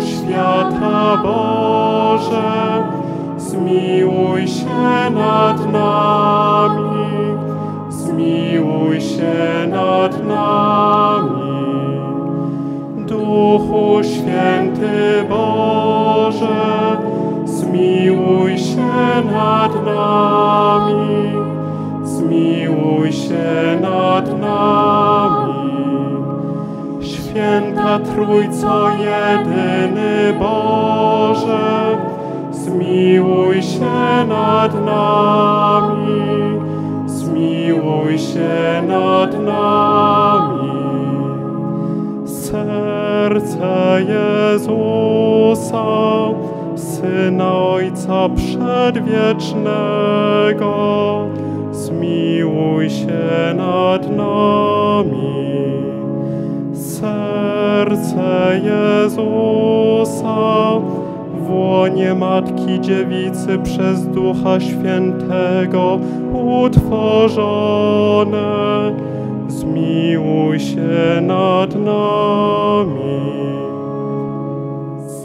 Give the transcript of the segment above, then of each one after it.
Świata Boże, zmiłuj się nad nami, zmiłuj się nad nami. Duchu Święty Boże, zmiłuj się nad nami, zmiłuj się nad nami. Trójco jedyny Boże, zmiłuj się nad nami, zmiłuj się nad nami. Serce Jezusa, Syna Ojca Przedwiecznego, zmiłuj się nad nami. Serce Jezusa, w łonie Matki Dziewicy przez Ducha Świętego utworzone, zmiłuj się nad nami.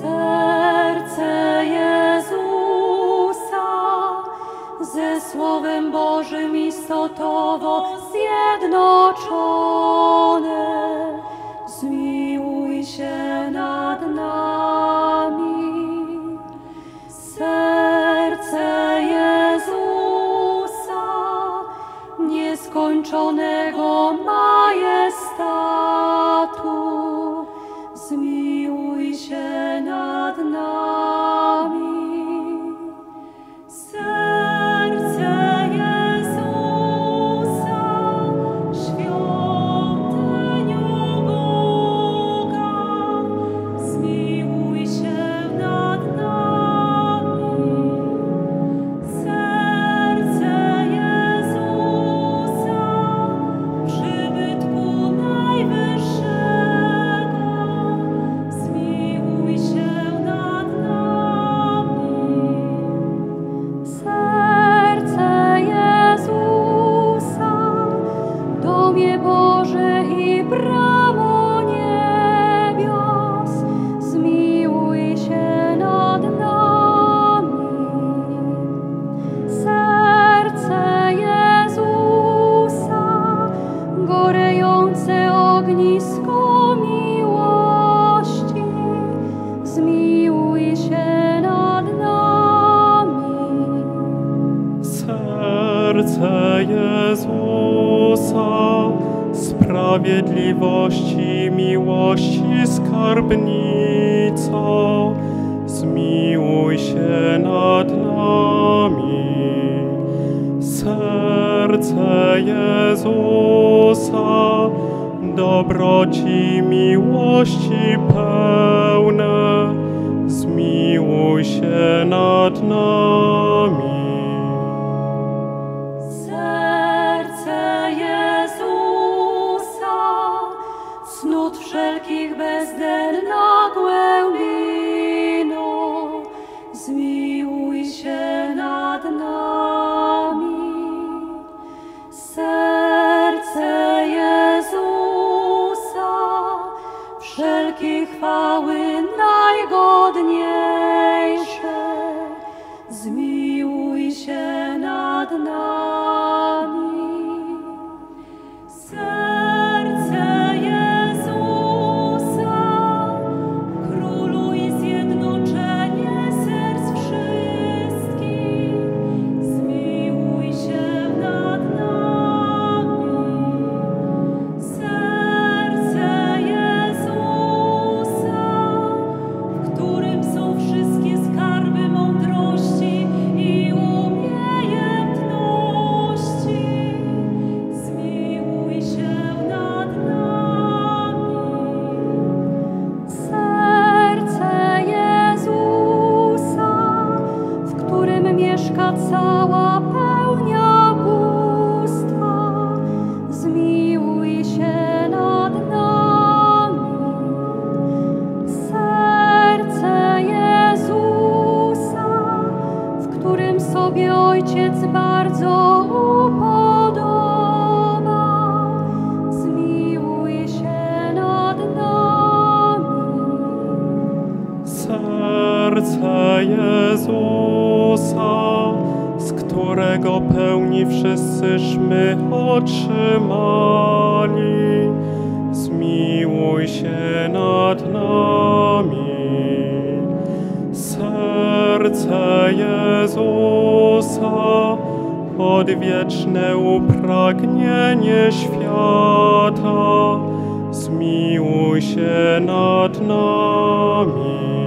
Serce Jezusa ze Słowem Bożym istotowo zjednoczone, zmiłuj Serce Jezusa, sprawiedliwości, miłości skarbnico, zmiłuj się nad nami. Serce Jezusa, dobroci, miłości pełne, otrzymali, zmiłuj się nad nami. Serce Jezusa, odwieczne upragnienie świata, zmiłuj się nad nami.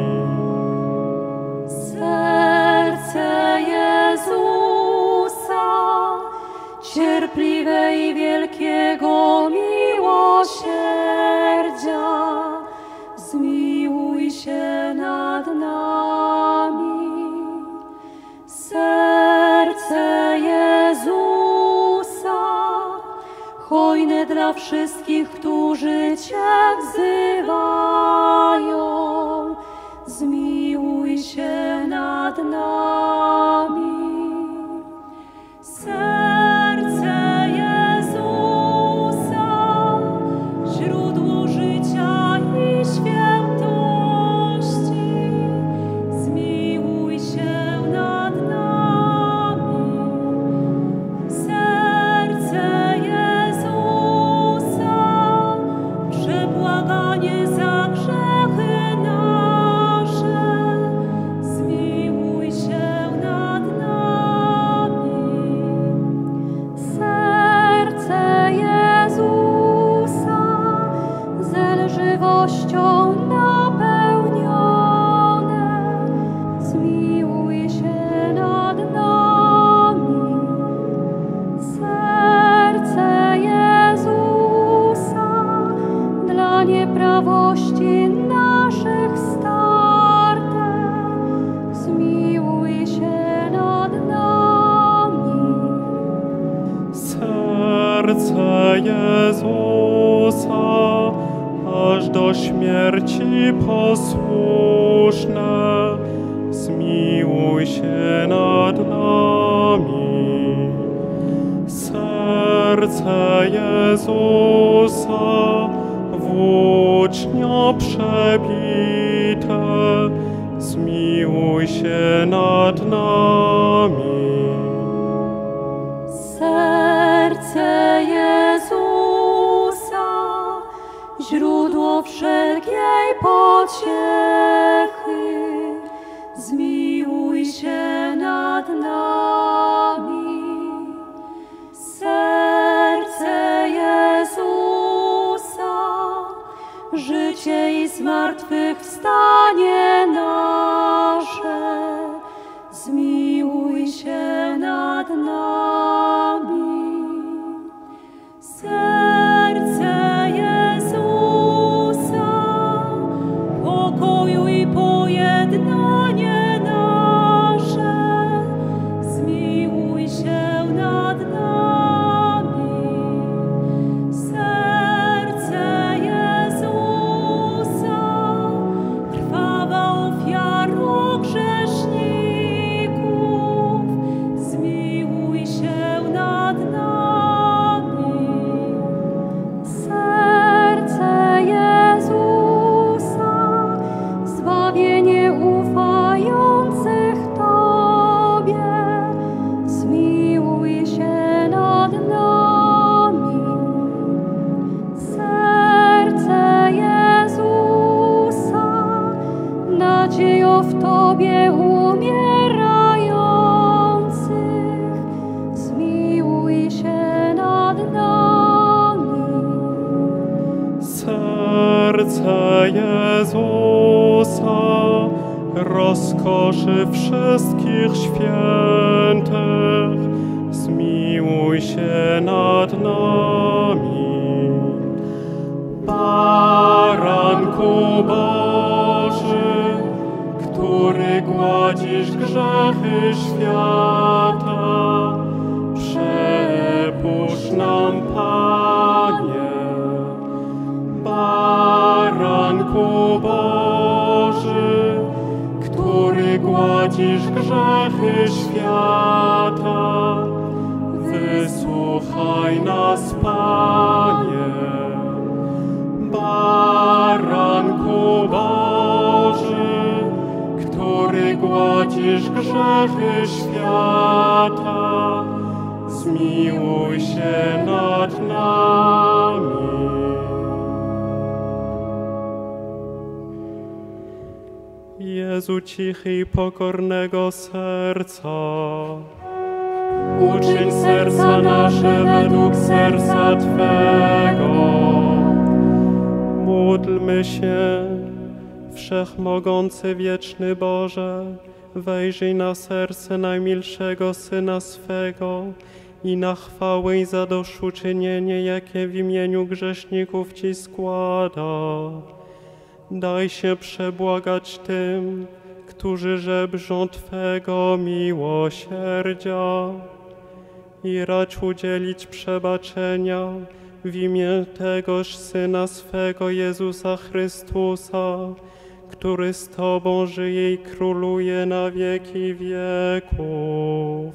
Hojne dla wszystkich, którzy Cię wzywają, zmiłuj się nad nami. Jezusa, aż do śmierci posłuszne, zmiłuj się nad nami. Serce Jezusa, włócznią przebite, zmiłuj się nad nami. Serce Jezusa, wszelkiej pociechy, zmiłuj się grzechy świata, przepuść nam, Panie. Baranku Boży, który gładzisz grzechy świata, wysłuchaj nas, Panie. Baranku gładzisz grzechy świata, zmiłuj się nad nami. Jezu cichy i pokornego serca, uczyń serca nasze według serca Twego. Módlmy się, Wszechmogący wieczny Boże, wejrzyj na serce najmilszego Syna swego i na chwałę i zadośćuczynienie, jakie w imieniu grzeszników Ci składa. Daj się przebłagać tym, którzy żebrzą Twego miłosierdzia i racz udzielić przebaczenia w imię tegoż Syna swego Jezusa Chrystusa, który z Tobą żyje i króluje na wieki wieków.